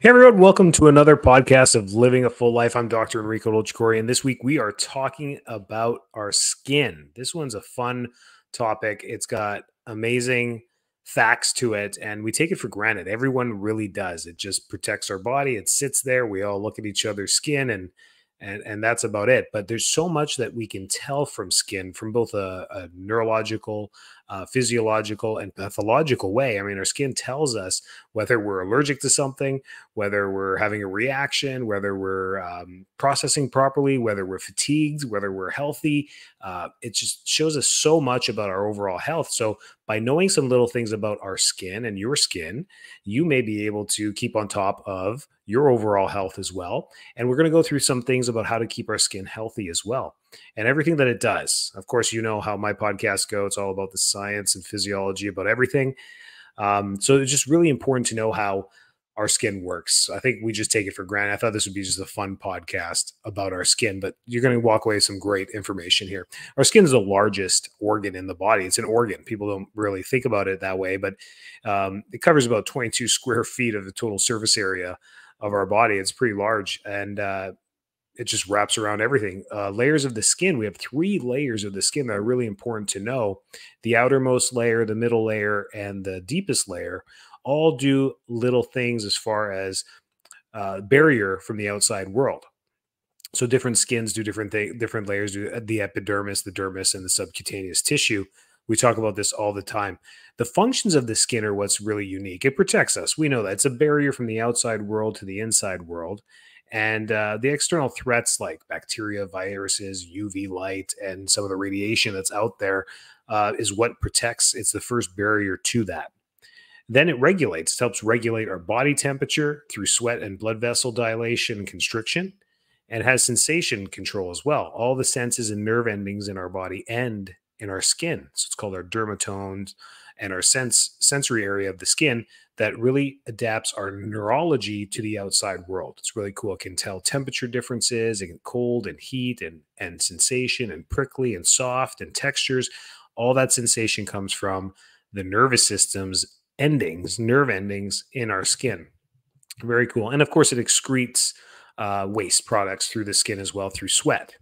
Hey everyone, welcome to another podcast of Living a Full Life. I'm Dr. Enrico Dolcecore, and this week we are talking about our skin. This one's a fun topic. It's got amazing facts to it, and we take it for granted. Everyone really does. It just protects our body. It sits there. We all look at each other's skin and and and that's about it. But there's so much that we can tell from skin, from both a, a neurological, uh, physiological, and pathological way. I mean, our skin tells us whether we're allergic to something, whether we're having a reaction, whether we're um, processing properly, whether we're fatigued, whether we're healthy. Uh, it just shows us so much about our overall health. So by knowing some little things about our skin and your skin, you may be able to keep on top of your overall health as well. And we're going to go through some things about how to keep our skin healthy as well and everything that it does. Of course, you know how my podcast goes. It's all about the science and physiology about everything. Um, so it's just really important to know how our skin works. I think we just take it for granted. I thought this would be just a fun podcast about our skin, but you're going to walk away with some great information here. Our skin is the largest organ in the body. It's an organ. People don't really think about it that way, but um, it covers about 22 square feet of the total surface area of our body. It's pretty large and uh, it just wraps around everything. Uh, layers of the skin. We have three layers of the skin that are really important to know the outermost layer, the middle layer, and the deepest layer all do little things as far as uh, barrier from the outside world. So different skins do different things, different layers do uh, the epidermis, the dermis, and the subcutaneous tissue. We talk about this all the time. The functions of the skin are what's really unique. It protects us. We know that it's a barrier from the outside world to the inside world. And uh, the external threats like bacteria, viruses, UV light, and some of the radiation that's out there uh, is what protects. It's the first barrier to that. Then it regulates, it helps regulate our body temperature through sweat and blood vessel dilation and constriction, and has sensation control as well. All the senses and nerve endings in our body end in our skin. So it's called our dermatomes and our sense sensory area of the skin that really adapts our neurology to the outside world. It's really cool. It can tell temperature differences, and cold and heat and and sensation and prickly and soft and textures. All that sensation comes from the nervous system's endings, nerve endings in our skin. Very cool. And of course, it excretes uh, waste products through the skin as well through sweat.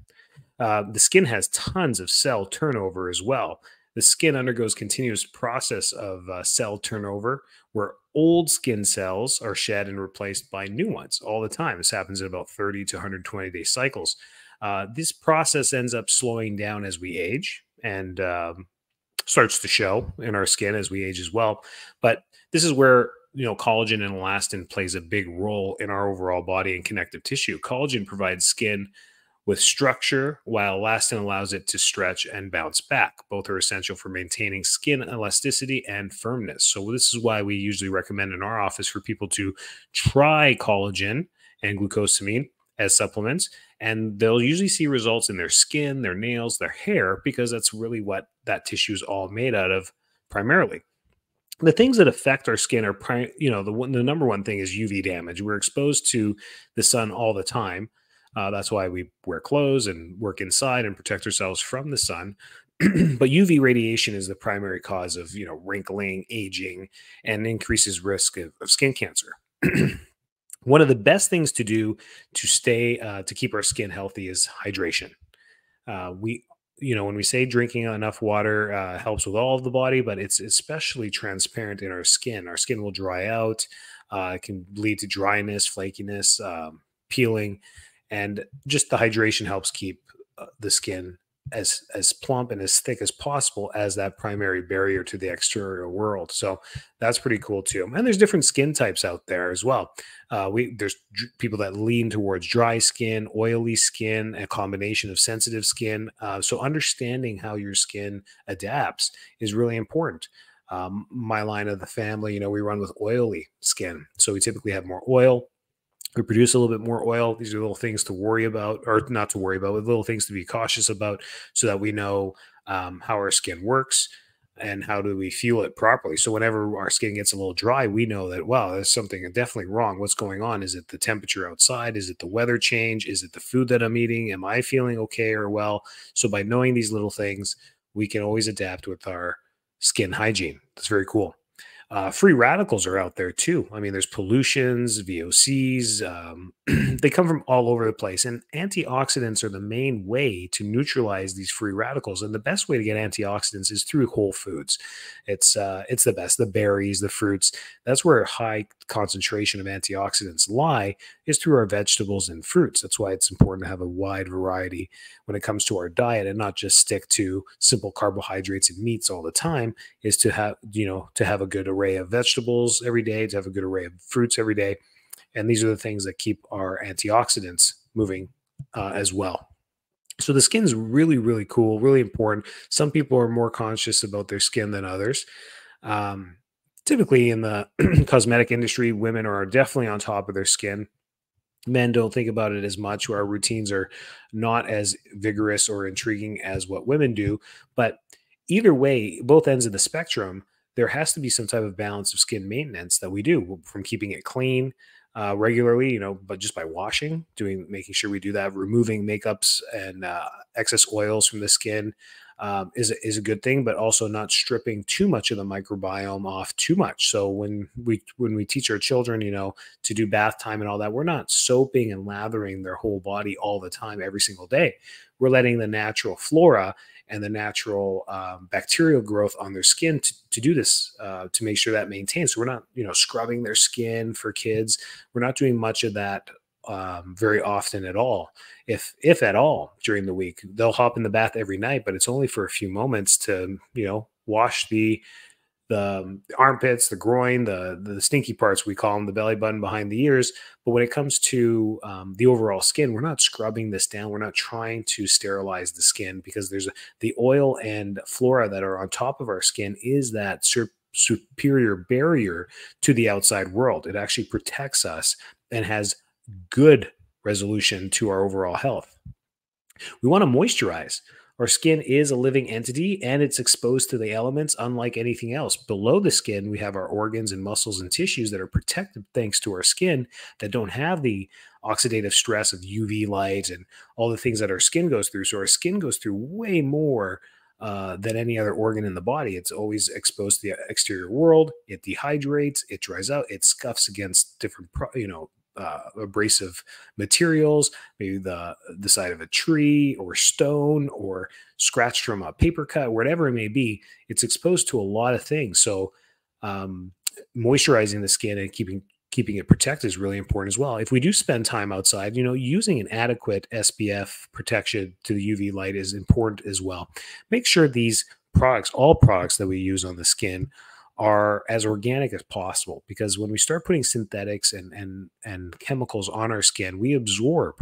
Uh, the skin has tons of cell turnover as well. The skin undergoes continuous process of uh, cell turnover where old skin cells are shed and replaced by new ones all the time. This happens in about 30 to 120 day cycles. Uh, this process ends up slowing down as we age and um, starts to show in our skin as we age as well. But this is where you know collagen and elastin plays a big role in our overall body and connective tissue. Collagen provides skin with structure, while elastin allows it to stretch and bounce back. Both are essential for maintaining skin elasticity and firmness. So, this is why we usually recommend in our office for people to try collagen and glucosamine as supplements. And they'll usually see results in their skin, their nails, their hair, because that's really what that tissue is all made out of primarily. The things that affect our skin are, you know, the one, the number one thing is UV damage. We're exposed to the sun all the time. Uh, that's why we wear clothes and work inside and protect ourselves from the sun. but UV radiation is the primary cause of, you know, wrinkling, aging, and increases risk of, of skin cancer. One of the best things to do to stay uh, to keep our skin healthy is hydration. Uh, we, you know, when we say drinking enough water uh, helps with all of the body, but it's especially transparent in our skin. Our skin will dry out. Uh, it can lead to dryness, flakiness, um, peeling and just the hydration helps keep uh, the skin as as plump and as thick as possible as that primary barrier to the exterior world. So that's pretty cool too. And there's different skin types out there as well. Uh, we there's people that lean towards dry skin, oily skin, a combination of sensitive skin. Uh, so understanding how your skin adapts is really important. Um, my line of the family, you know, we run with oily skin, so we typically have more oil we produce a little bit more oil. These are little things to worry about, or not to worry about, but little things to be cautious about so that we know um, how our skin works and how do we fuel it properly. So whenever our skin gets a little dry, we know that, wow, there's something definitely wrong. What's going on? Is it the temperature outside? Is it the weather change? Is it the food that I'm eating? Am I feeling okay or well? So by knowing these little things, we can always adapt with our skin hygiene. That's very cool. Uh, free radicals are out there too. I mean, there's pollutions, VOCs, um, they come from all over the place. And antioxidants are the main way to neutralize these free radicals. And the best way to get antioxidants is through whole foods. It's uh, it's the best. The berries, the fruits. That's where high concentration of antioxidants lie is through our vegetables and fruits. That's why it's important to have a wide variety when it comes to our diet and not just stick to simple carbohydrates and meats all the time. Is to have you know to have a good array of vegetables every day, to have a good array of fruits every day. And these are the things that keep our antioxidants moving uh, as well. So the skin is really, really cool, really important. Some people are more conscious about their skin than others. Um, typically in the cosmetic industry, women are definitely on top of their skin. Men don't think about it as much. Our routines are not as vigorous or intriguing as what women do. But either way, both ends of the spectrum, there has to be some type of balance of skin maintenance that we do from keeping it clean uh, regularly, you know, but just by washing, doing, making sure we do that, removing makeups and uh, excess oils from the skin um, is is a good thing, but also not stripping too much of the microbiome off too much. So when we when we teach our children, you know, to do bath time and all that, we're not soaping and lathering their whole body all the time every single day. We're letting the natural flora and the natural um, bacterial growth on their skin to, to do this uh, to make sure that maintains. So we're not, you know, scrubbing their skin for kids. We're not doing much of that um, very often at all, if if at all during the week. They'll hop in the bath every night, but it's only for a few moments to, you know, wash the the, um, the armpits, the groin, the, the stinky parts we call them, the belly button behind the ears. But when it comes to um, the overall skin, we're not scrubbing this down. We're not trying to sterilize the skin because there's a, the oil and flora that are on top of our skin is that sur- superior barrier to the outside world. It actually protects us and has good resolution to our overall health. We want to moisturize. Our skin is a living entity and it's exposed to the elements unlike anything else. Below the skin, we have our organs and muscles and tissues that are protected thanks to our skin that don't have the oxidative stress of UV light and all the things that our skin goes through. So our skin goes through way more uh, than any other organ in the body. It's always exposed to the exterior world. It dehydrates, it dries out, it scuffs against different, you know, uh, abrasive materials, maybe the the side of a tree or stone or scratched from a paper cut, whatever it may be. It's exposed to a lot of things. So um, moisturizing the skin and keeping keeping it protected is really important as well. If we do spend time outside, you know, using an adequate SPF protection to the UV light is important as well. Make sure these products, all products that we use on the skin, are as organic as possible because when we start putting synthetics and and and chemicals on our skin we absorb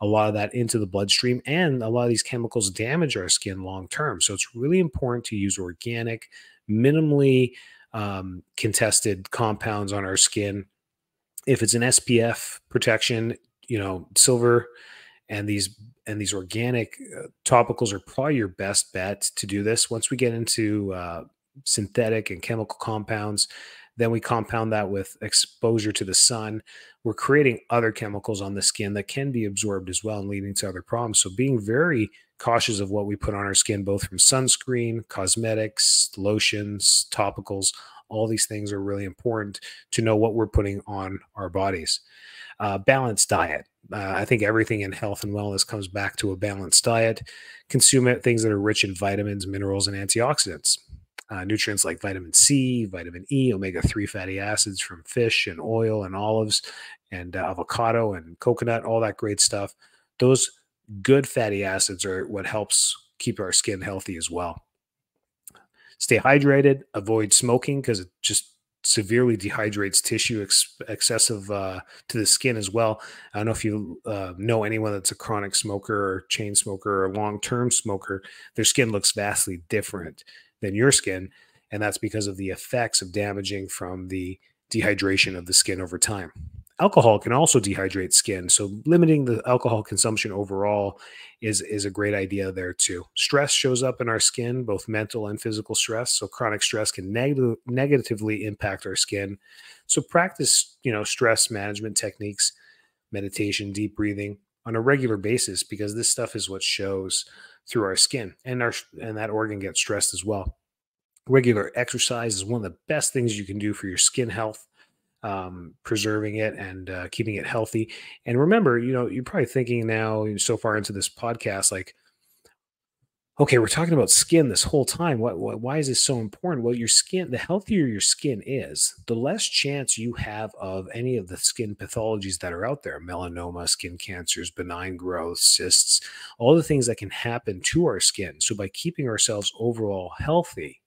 a lot of that into the bloodstream and a lot of these chemicals damage our skin long term. So it's really important to use organic minimally um, contested compounds on our skin. If it's an spf protection you know silver and these and these organic uh, topicals are probably your best bet to do this. Once we get into uh, synthetic and chemical compounds. Then we compound that with exposure to the sun. We're creating other chemicals on the skin that can be absorbed as well and leading to other problems. So being very cautious of what we put on our skin, both from sunscreen, cosmetics, lotions, topicals, all these things are really important to know what we're putting on our bodies. Uh, balanced diet. Uh, I think everything in health and wellness comes back to a balanced diet. Consume things that are rich in vitamins, minerals, and antioxidants uh, nutrients like vitamin C, vitamin E, omega 3 fatty acids from fish and oil and olives and uh, avocado and coconut, all that great stuff. Those good fatty acids are what helps keep our skin healthy as well. Stay hydrated, avoid smoking because it just severely dehydrates tissue ex- excessive uh, to the skin as well. I don't know if you uh, know anyone that's a chronic smoker or chain smoker or long term smoker, their skin looks vastly different than your skin. And that's because of the effects of damaging from the dehydration of the skin over time. Alcohol can also dehydrate skin. So limiting the alcohol consumption overall is, is a great idea there too. Stress shows up in our skin, both mental and physical stress. So chronic stress can neg- negatively impact our skin. So practice, you know, stress management techniques, meditation, deep breathing on a regular basis because this stuff is what shows through our skin and our and that organ gets stressed as well regular exercise is one of the best things you can do for your skin health um, preserving it and uh, keeping it healthy. And remember, you know, you're probably thinking now, so far into this podcast, like, okay, we're talking about skin this whole time. What, why is this so important? Well, your skin, the healthier your skin is, the less chance you have of any of the skin pathologies that are out there melanoma, skin cancers, benign growth, cysts, all the things that can happen to our skin. So, by keeping ourselves overall healthy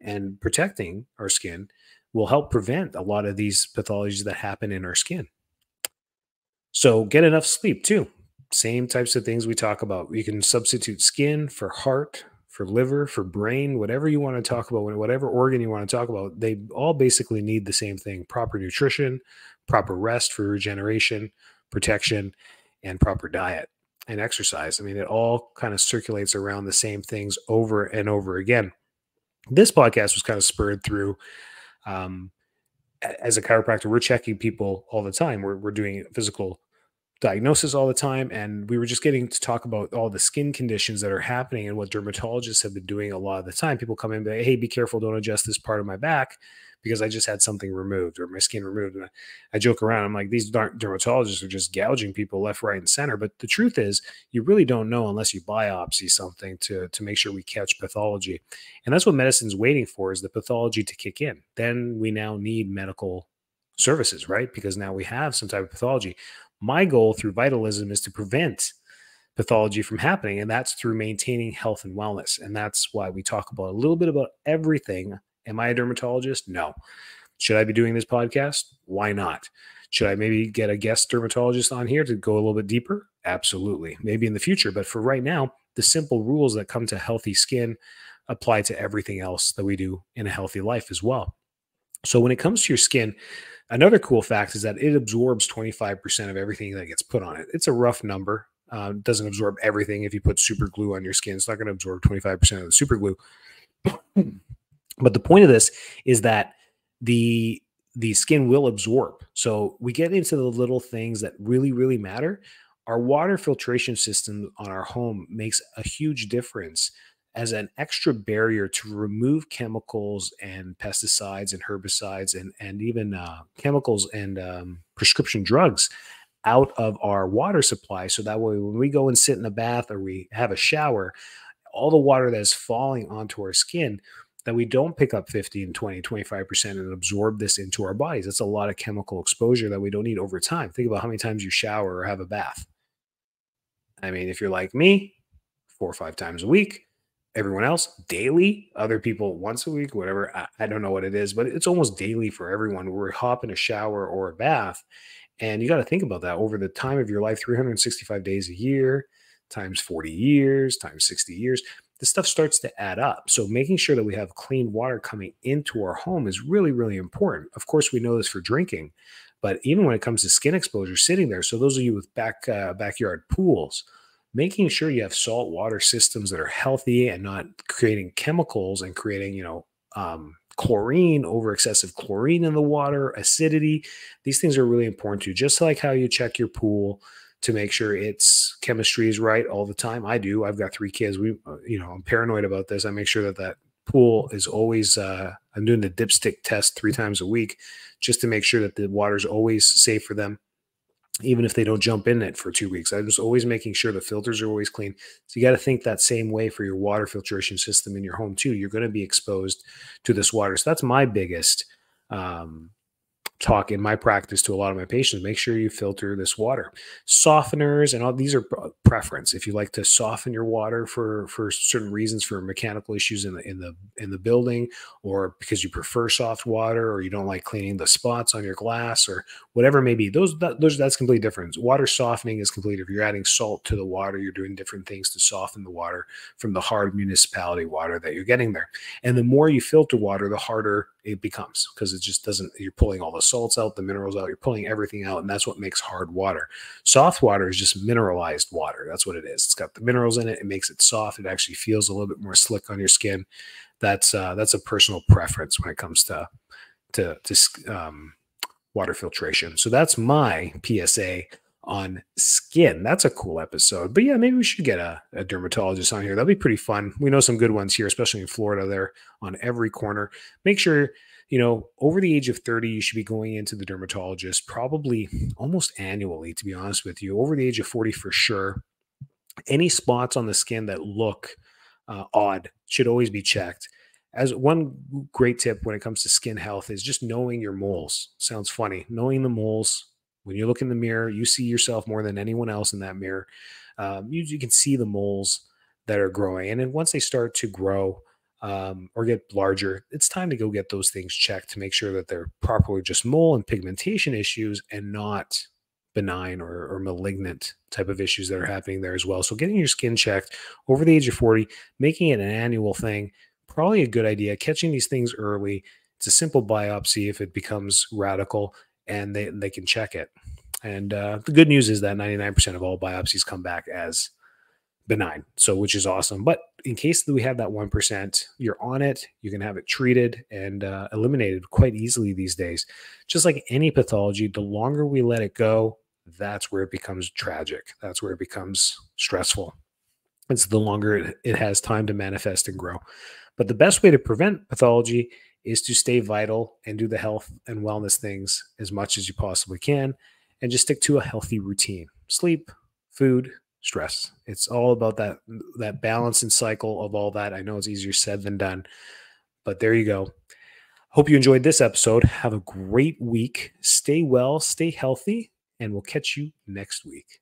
and protecting our skin, will help prevent a lot of these pathologies that happen in our skin. So, get enough sleep too same types of things we talk about. You can substitute skin for heart, for liver, for brain, whatever you want to talk about, whatever organ you want to talk about. They all basically need the same thing proper nutrition, proper rest for regeneration, protection, and proper diet and exercise. I mean, it all kind of circulates around the same things over and over again. This podcast was kind of spurred through. Um, as a chiropractor, we're checking people all the time. We're, we're doing physical diagnosis all the time and we were just getting to talk about all the skin conditions that are happening and what dermatologists have been doing a lot of the time. People come in and say hey be careful don't adjust this part of my back because i just had something removed or my skin removed. And i, joke around i'm like these dermatologists are just gouging people left right and center. But the truth is you really don't know unless you biopsy something to to make sure we catch pathology. And that's what medicine's waiting for is the pathology to kick in. Then we now need medical services right? Because now we have some type of pathology my goal through vitalism is to prevent pathology from happening, and that's through maintaining health and wellness. And that's why we talk about a little bit about everything. Am I a dermatologist? No. Should I be doing this podcast? Why not? Should I maybe get a guest dermatologist on here to go a little bit deeper? Absolutely. Maybe in the future. But for right now, the simple rules that come to healthy skin apply to everything else that we do in a healthy life as well. So when it comes to your skin, Another cool fact is that it absorbs 25% of everything that gets put on it. It's a rough number. Uh, doesn't absorb everything. If you put super glue on your skin, it's not going to absorb 25% of the super glue. but the point of this is that the the skin will absorb. So we get into the little things that really, really matter. Our water filtration system on our home makes a huge difference as an extra barrier to remove chemicals and pesticides and herbicides and and even uh, chemicals and um, prescription drugs out of our water supply. So that way when we go and sit in a bath or we have a shower all the water that is falling onto our skin that we don't pick up 15 20 25% and absorb this into our bodies. That's a lot of chemical exposure that we don't need over time. Think about how many times you shower or have a bath. I mean if you're like me four or five times a week everyone else daily other people once a week whatever I, I, don't know what it is but it's almost daily for everyone. We hop in a shower or a bath and you got to think about that. Over the time of your life 365 days a year times 40 years times 60 years this stuff starts to add up. So making sure that we have clean water coming into our home is really really important. Of course we know this for drinking but even when it comes to skin exposure sitting there so those of you with back uh, backyard pools making sure you have salt water systems that are healthy and not creating chemicals and creating, you know, um, chlorine, over excessive chlorine in the water, acidity. These things are really important too. Just like how you check your pool to make sure its chemistry is right all the time. I do. I've got three kids. We, uh, you know, I'm paranoid about this. I make sure that that pool is always. Uh, I'm doing the dipstick test three times a week, just to make sure that the water is always safe for them even if they don't jump in it for two weeks. I'm just always making sure the filters are always clean. So you got to think that same way for your water filtration system in your home too. You're going to be exposed to this water. So that's my biggest um, talk in my practice to a lot of my patients make sure you filter this water. Softeners and all these are uh, preference. If you like to soften your water for for certain reasons for mechanical issues in the in the in the building or because you prefer soft water or you don't like cleaning the spots on your glass or whatever may be those that, those that's completely different water softening is complete if you're adding salt to the water you're doing different things to soften the water from the hard municipality water that you're getting there. And the more you filter water the harder it becomes because it just doesn't you're pulling all the salts out the minerals out you're pulling everything out and that's what makes hard water. Soft water is just mineralized water that's what it is it's got the minerals in it it makes it soft it actually feels a little bit more slick on your skin. That's uh, that's a personal preference when it comes to to to um, water filtration. So that's my psa on skin. That's a cool episode. But yeah, maybe we should get a, a, dermatologist on here. That'd be pretty fun. We know some good ones here, especially in Florida. They're on every corner. Make sure, you know, over the age of 30, you should be going into the dermatologist probably almost annually, to be honest with you. Over the age of 40, for sure. Any spots on the skin that look uh, odd should always be checked. As one great tip when it comes to skin health is just knowing your moles. Sounds funny. Knowing the moles when you look in the mirror, you see yourself more than anyone else in that mirror. Um, you, you, can see the moles that are growing. And then once they start to grow um, or get larger, it's time to go get those things checked to make sure that they're properly just mole and pigmentation issues and not benign or, or malignant type of issues that are happening there as well. So getting your skin checked over the age of 40, making it an annual thing, probably a good idea. Catching these things early. It's a simple biopsy if it becomes radical and they, they can check it. And uh, the good news is that 99% of all biopsies come back as benign. So, which is awesome. But in case that we have that 1%, you're on it, you can have it treated and uh, eliminated quite easily these days. Just like any pathology, the longer we let it go, that's where it becomes tragic. That's where it becomes stressful. It's the longer it, it has time to manifest and grow. But the best way to prevent pathology is to stay vital and do the health and wellness things as much as you possibly can and just stick to a healthy routine. Sleep, food, stress. It's all about that that balance and cycle of all that. I know it's easier said than done, but there you go. Hope you enjoyed this episode. Have a great week. Stay well, stay healthy, and we'll catch you next week.